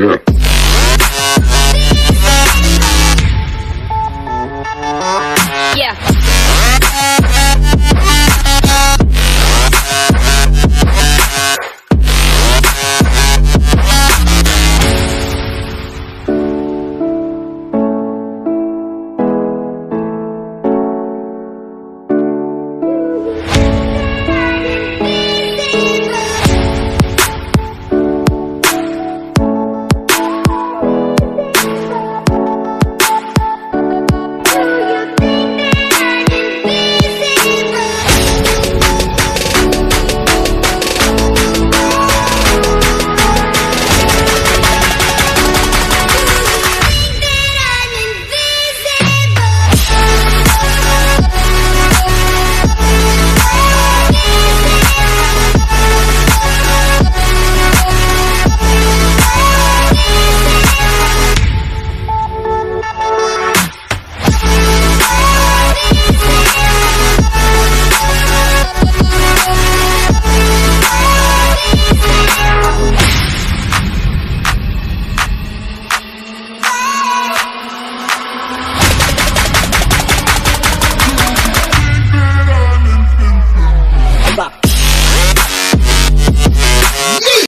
Yeah.